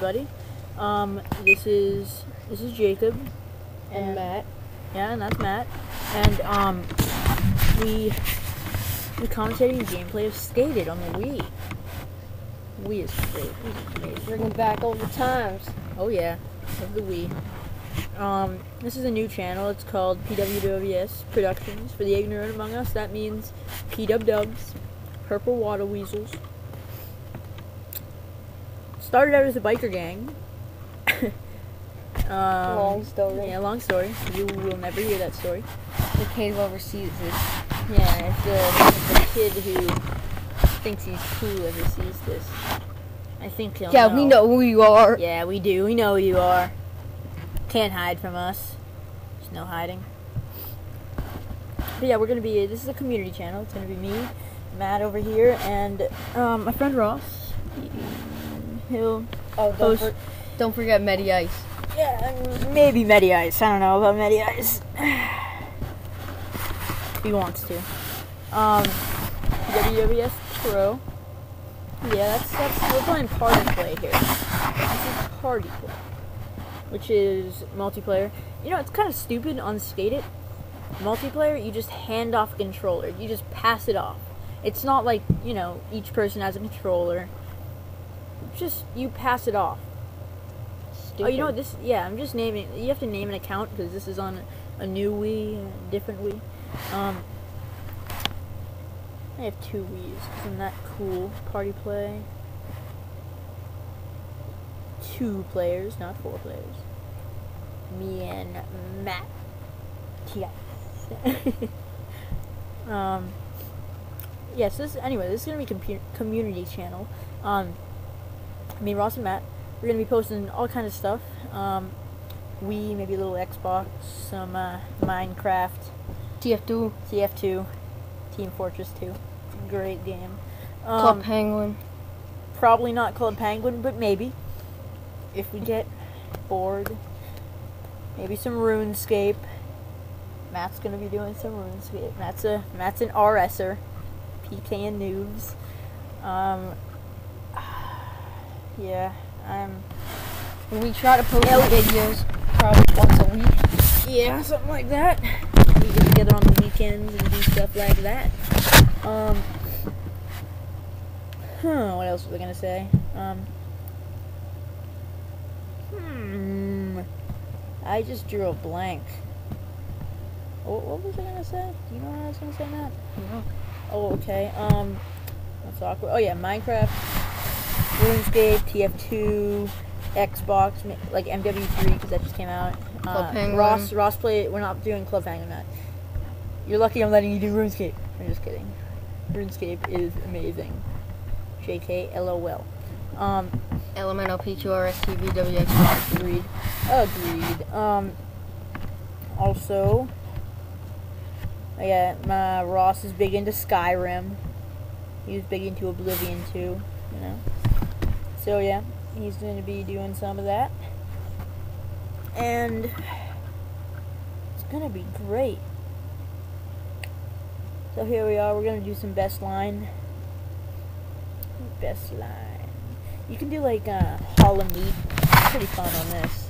everybody. Um, this is this is Jacob, And Matt. yeah, and that's Matt, and um, we we commentating gameplay of Skate It on the Wii. Wii is great. Wii is. Bringing back old times. Oh yeah, of the Wii. Um, this is a new channel. It's called PWWS Productions. For the ignorant among us, that means PW Dubs, Purple Water Weasels. Started out as a biker gang. um, Long story. Yeah, long story. You will never hear that story. The kid overseas this. Yeah, it's a, it's a kid who thinks he's cool ever sees this. I think he'll Yeah, we know who you are. Yeah, we do. We know who you are. Can't hide from us. There's no hiding. But yeah, we're gonna be. This is a community channel. It's gonna be me, Matt over here, and um, my friend Ross. He'll. Oh, don't, for, don't forget Medi Ice. Yeah, maybe Medi Ice. I don't know about Medi Ice. he wants to. Um, WWS Pro. Yeah, that's that's we're playing party play here. This is party play, which is multiplayer. You know, it's kind of stupid on Skate It. Multiplayer, you just hand off a controller. You just pass it off. It's not like you know each person has a controller. Just you pass it off. Stupid. Oh, you know what? This yeah, I'm just naming. You have to name an account because this is on a new Wii, a different Wii. Um, I have two Wii's. Isn't that cool? Party play. Two players, not four players. Me and Matt. Yes. um. Yes. this anyway. This is gonna be community channel. Um. Me, Ross, and Matt. We're gonna be posting all kinds of stuff. Um, Wii, maybe a little Xbox, some uh, Minecraft, TF2, TF2, Team Fortress 2. Great game. Club Um, Penguin. probably not Club Penguin, but maybe. If we get bored, maybe some RuneScape. Matt's gonna be doing some RuneScape. Matt's a Matt's an RSer, PK and noobs. Um, yeah, I'm. We try to post Yeah, videos probably once a week. Yeah, something like that. We get together on the weekends and do stuff like that. Um, huh, what else was I gonna say? Um, hmm, I just drew a blank. What, what was I gonna say? Do you know what I was gonna say, Matt? Oh, okay. Um, that's awkward. Oh yeah, Minecraft, RuneScape, TF2, Xbox, like MW3 because that just came out. Club Uh, Penguin. Ross, Ross play. We're not doing Club Penguin. Matt. You're lucky I'm letting you do RuneScape. I'm just kidding. RuneScape is amazing. JK LOL. Um, Elemental P2RS TV WX. agreed. Agreed. Um, also, yeah, my Ross is big into Skyrim. He was big into Oblivion too, you know. So yeah, he's going to be doing some of that, and it's gonna be great. So here we are. We're gonna do some best line. Best line. You can do like uh, Hall of Meat. It's pretty fun on this.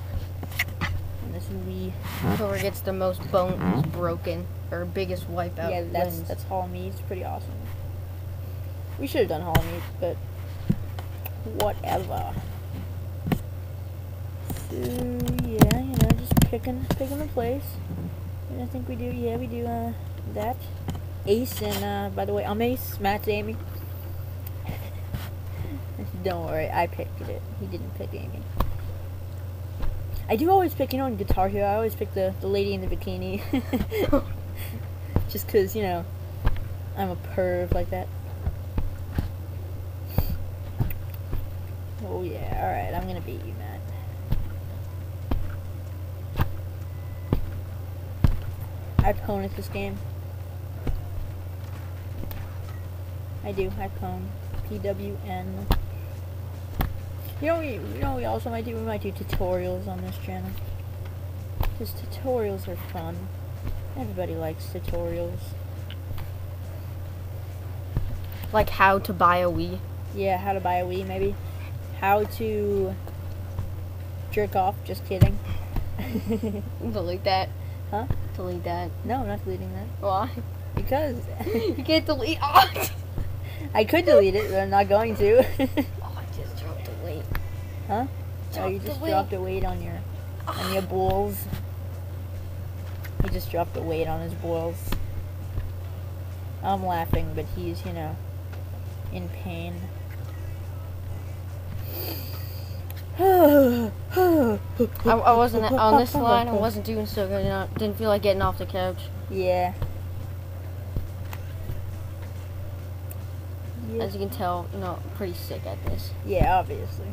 On this Wii. Whoever gets the most bones broken or biggest wipeout yeah, that's wins. that's Hall of Meat. It's pretty awesome. We should have done Hall of Meat, but whatever. So yeah, you know, just picking picking the place. And I think we do. Yeah, we do uh, that. Ace and uh, by the way, I'm Ace. Matt's Amy. Don't worry, I picked it. He didn't pick Amy. I do always pick, you know, in Guitar Hero, I always pick the, the lady in the bikini. Just because, you know, I'm a perv like that. Oh, yeah, alright, I'm gonna beat you, Matt. I pwn at this game. I do, I have pwn. P-W-N. You know, we, you know, we also might do, we might do tutorials on this channel. Because tutorials are fun. Everybody likes tutorials. Like how to buy a Wii. Yeah, how to buy a Wii, maybe. How to jerk off. Just kidding. Delete that. Huh? Delete that. no, I'm not deleting that Why? because you can't delete. Oh, I could delete it, but I'm not going to. oh I just dropped a weight. Huh? oh, you just weight. dropped a weight on your on your ah. balls. He just dropped a weight on his balls. I'm laughing, but he's, you know, in pain. I, I wasn't on this line. I wasn't doing so good. You know, didn't feel like getting off the couch. Yeah. Yeah. As you can tell, you know, I'm pretty sick at this. Yeah, obviously.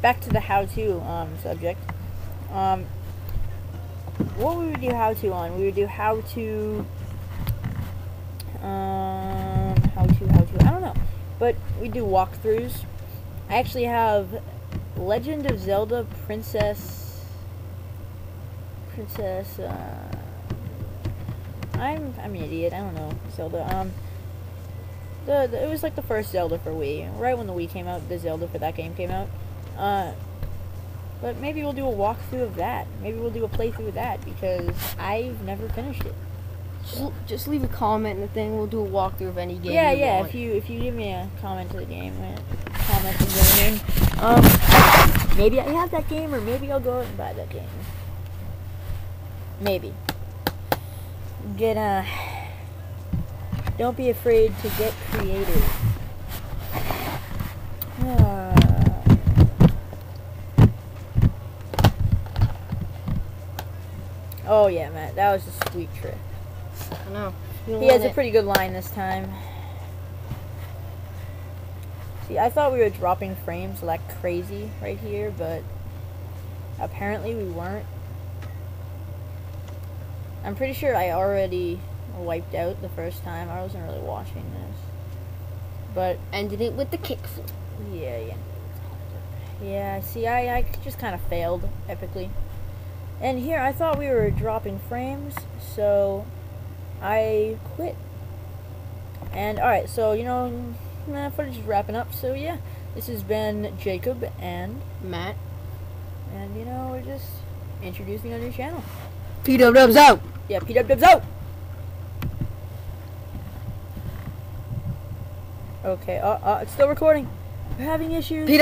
Back to the how-to um, subject. Um, what would we do how-to on? We would do how-to, um, how-to, how-to. I don't know, but we do walkthroughs. I actually have Legend of Zelda Princess, Princess. Uh, I'm I'm an idiot. I don't know Zelda. Um, the, the it was like the first Zelda for Wii. Right when the Wii came out, the Zelda for that game came out. Uh, but maybe we'll do a walkthrough of that. Maybe we'll do a playthrough of that because I've never finished it. Just, just leave a comment in the thing. We'll do a walkthrough of any game. yeah, yeah. want. If you if you give me a comment to the game, comment to the game, um, maybe I have that game, or maybe I'll go out and buy that game. Maybe. Get uh. Don't be afraid to get creative. Ah. Oh yeah, Matt, that was a sweet trick. I know. He has a pretty good line this time. See, I thought we were dropping frames like crazy right here, but apparently we weren't. I'm pretty sure I already wiped out the first time. I wasn't really watching this. But ended it with the kickflip. yeah, yeah. Yeah, see, I, I just kind of failed epically. And here, I thought we were dropping frames, so I quit. And, alright, so, you know, nah, footage is wrapping up, so yeah. This has been Jacob and, Matt. and, you know, we're just introducing our new channel. P dubs out. Yeah, P-Dub-Dubs out! Okay, uh, uh, it's still recording. We're having issues. P